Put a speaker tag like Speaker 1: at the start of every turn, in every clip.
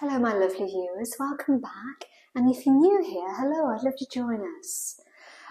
Speaker 1: Hello, my lovely viewers, welcome back. And if you're new here, hello, I'd love to join us.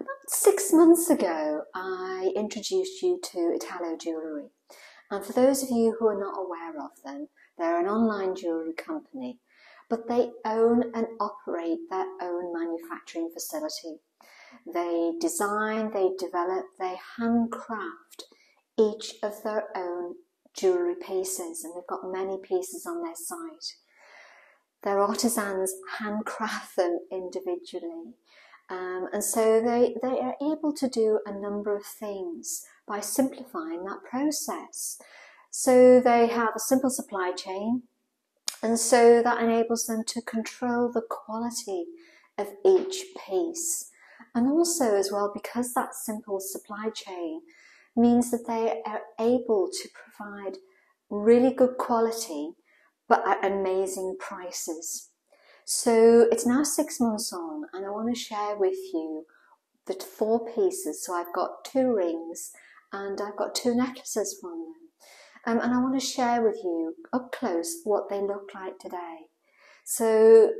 Speaker 1: About six months ago, I introduced you to Italo Jewellery. And for those of you who are not aware of them, they're an online jewellery company, but they own and operate their own manufacturing facility. They design, they develop, they handcraft each of their own jewellery pieces, and they've got many pieces on their site. Their artisans handcraft them individually. Um, and so they, they are able to do a number of things by simplifying that process. So they have a simple supply chain, and so that enables them to control the quality of each piece. And also, as well, because that simple supply chain means that they are able to provide really good quality but at amazing prices. So it's now six months on, and I want to share with you the four pieces. So I've got two rings and I've got two necklaces from them. Um, and I want to share with you up close what they look like today. So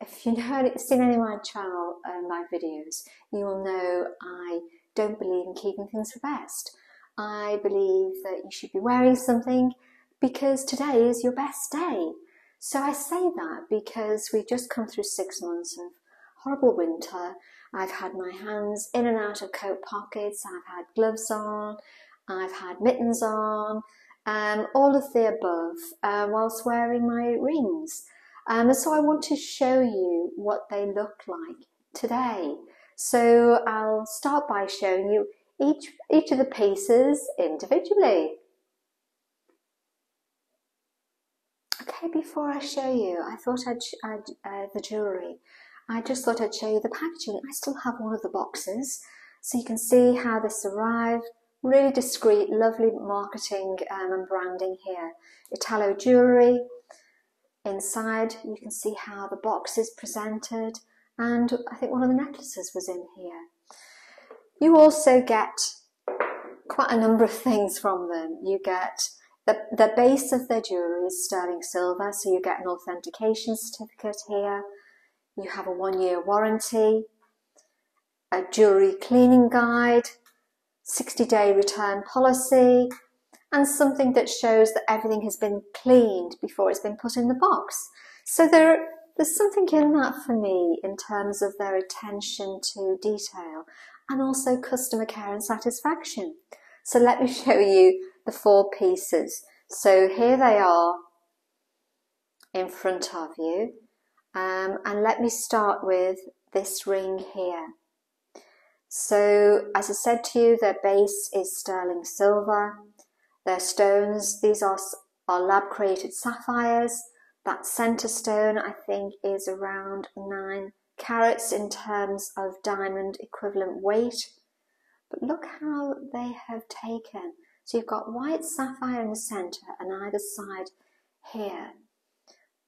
Speaker 1: if you've seen any of my channel, uh, my videos, you will know I don't believe in keeping things for best. I believe that you should be wearing something because today is your best day. So I say that because we've just come through six months of horrible winter. I've had my hands in and out of coat pockets, I've had gloves on, I've had mittens on, um, all of the above, uh, whilst wearing my rings. Um, so I want to show you what they look like today. So I'll start by showing you each, each of the pieces individually. Okay, before I show you, I thought I'd, I'd uh, the jewellery. I just thought I'd show you the packaging. I still have one of the boxes, so you can see how this arrived. Really discreet, lovely marketing um, and branding here. Italo jewellery. Inside, you can see how the box is presented, and I think one of the necklaces was in here. You also get quite a number of things from them. You get the, the base of their jewellery is sterling silver, so you get an authentication certificate here. You have a one year warranty, a jewellery cleaning guide, 60 day return policy, and something that shows that everything has been cleaned before it's been put in the box. So there, there's something in that for me in terms of their attention to detail and also customer care and satisfaction. So let me show you the four pieces. So here they are in front of you. Um, and let me start with this ring here. So as I said to you, their base is sterling silver. Their stones, these are, are lab created sapphires. That center stone I think is around nine carats in terms of diamond equivalent weight. But look how they have taken so you've got white sapphire in the center and either side here.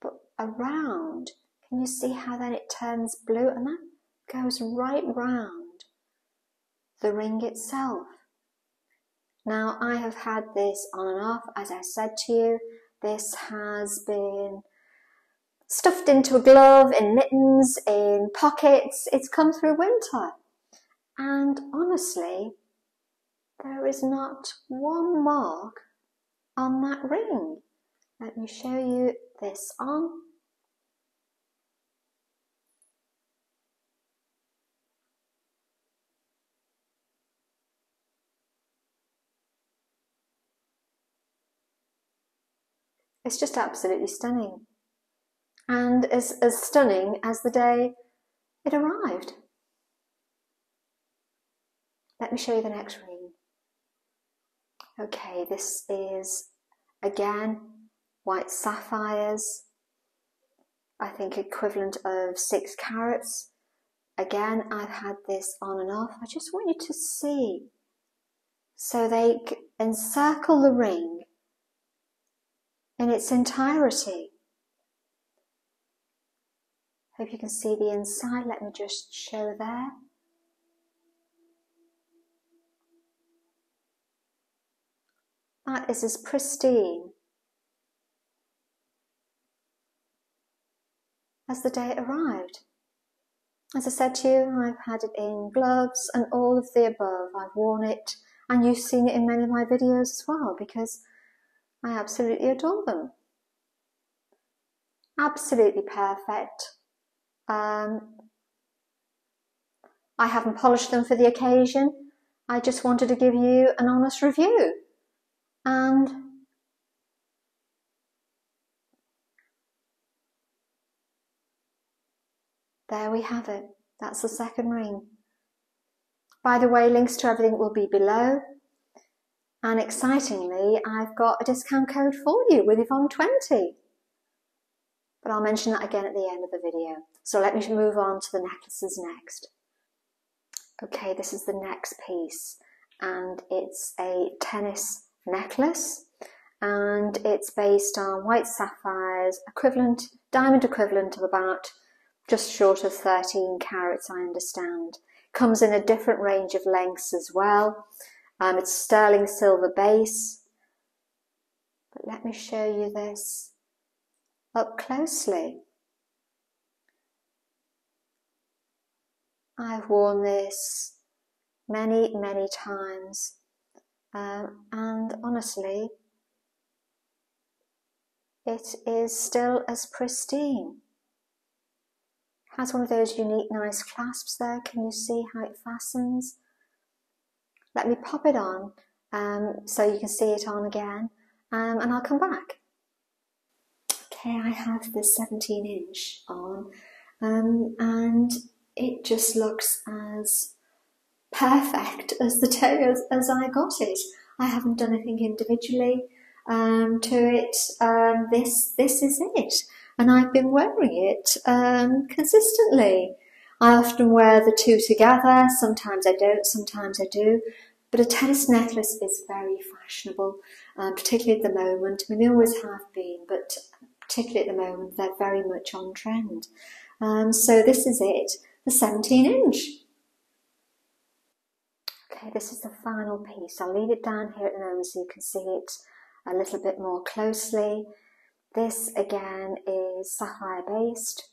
Speaker 1: But around, can you see how then it turns blue and that goes right round the ring itself. Now I have had this on and off, as I said to you, this has been stuffed into a glove, in mittens, in pockets, it's come through winter. And honestly, there is not one mark on that ring. Let me show you this on. It's just absolutely stunning. And as, as stunning as the day it arrived. Let me show you the next ring. Okay, this is again white sapphires, I think equivalent of six carats. Again, I've had this on and off. I just want you to see. So they encircle the ring in its entirety. Hope you can see the inside. Let me just show there. Is as pristine as the day it arrived. As I said to you, I've had it in gloves and all of the above. I've worn it and you've seen it in many of my videos as well because I absolutely adore them. Absolutely perfect. Um, I haven't polished them for the occasion. I just wanted to give you an honest review. And there we have it. That's the second ring. By the way, links to everything will be below. And excitingly, I've got a discount code for you with Yvonne 20. But I'll mention that again at the end of the video. So let me move on to the necklaces next. Okay, this is the next piece and it's a tennis necklace and it's based on white sapphires equivalent, diamond equivalent of about just short of 13 carats I understand. Comes in a different range of lengths as well. Um, it's sterling silver base. But let me show you this up closely. I've worn this many, many times, um, and honestly, it is still as pristine. Has one of those unique, nice clasps there. Can you see how it fastens? Let me pop it on um, so you can see it on again, um, and I'll come back. Okay, I have the 17 inch on, um, and it just looks as perfect as the day as, as I got it. I haven't done anything individually um, to it. Um, this this is it, and I've been wearing it um, consistently. I often wear the two together. Sometimes I don't. Sometimes I do. But a tennis necklace is very fashionable, um, particularly at the moment. I mean, they always have been, but particularly at the moment, they're very much on trend. Um, so this is it, the 17 inch. Okay, this is the final piece. I'll leave it down here at the moment so you can see it a little bit more closely. This again is sapphire based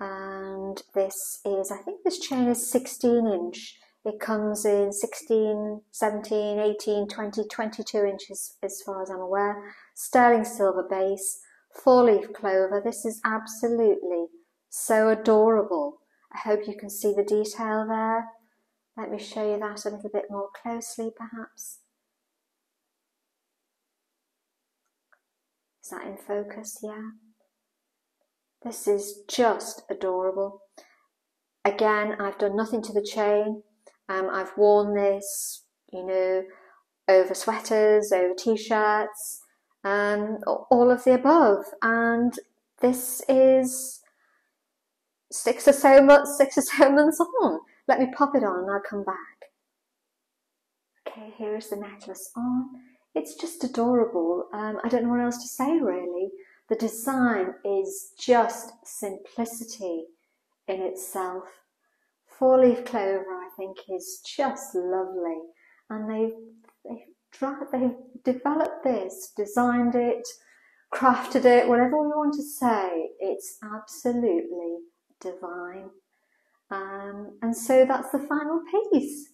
Speaker 1: and this is, I think this chain is 16 inch. It comes in 16, 17, 18, 20, 22 inches as far as I'm aware. Sterling silver base, four leaf clover. This is absolutely so adorable. I hope you can see the detail there. Let me show you that a little bit more closely perhaps. Is that in focus? Yeah. This is just adorable. Again, I've done nothing to the chain. Um, I've worn this, you know, over sweaters, over t-shirts, um, all of the above. And this is six or so months, six or so months on. Let me pop it on and I'll come back. Okay, here is the necklace on. It's just adorable. Um, I don't know what else to say really. The design is just simplicity in itself. Four leaf clover, I think, is just lovely, and they've they've, they've developed this, designed it, crafted it, whatever we want to say. It's absolutely divine, um, and so that's the final piece.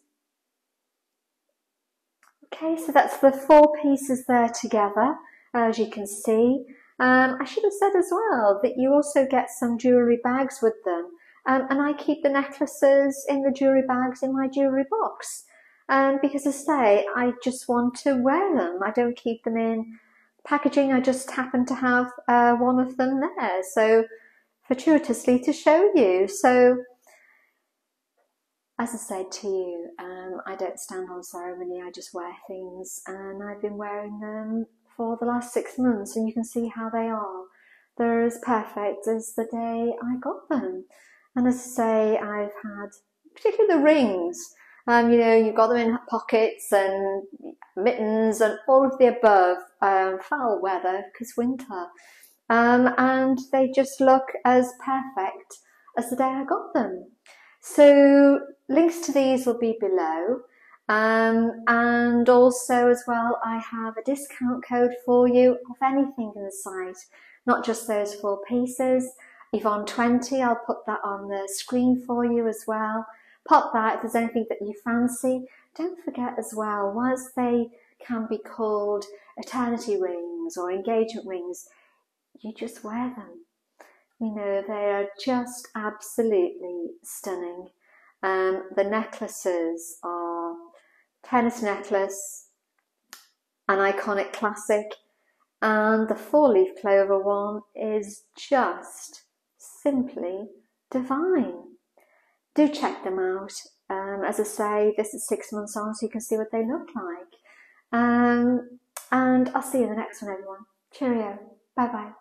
Speaker 1: Okay, so that's the four pieces there together, as you can see. Um, I should have said as well that you also get some jewellery bags with them. Um, and I keep the necklaces in the jewellery bags in my jewellery box. Um, because as I say, I just want to wear them. I don't keep them in packaging. I just happen to have uh, one of them there. So fortuitously to show you. So as I said to you, um, I don't stand on ceremony. I just wear things and I've been wearing them for the last six months and you can see how they are. They're as perfect as the day I got them. And as I say, I've had particularly the rings. Um, you know, you've got them in pockets and mittens and all of the above. Um, foul weather because winter, um, and they just look as perfect as the day I got them. So links to these will be below. Um, and also as well, I have a discount code for you of anything in the site, not just those four pieces. Yvonne 20, I'll put that on the screen for you as well. Pop that if there's anything that you fancy. Don't forget as well, whilst they can be called eternity rings or engagement rings, you just wear them. You know, they are just absolutely stunning. Um, the necklaces are tennis necklace, an iconic classic, and the four leaf clover one is just simply divine. Do check them out. Um, as I say, this is six months on, so you can see what they look like. Um, and I'll see you in the next one, everyone. Cheerio. Bye bye.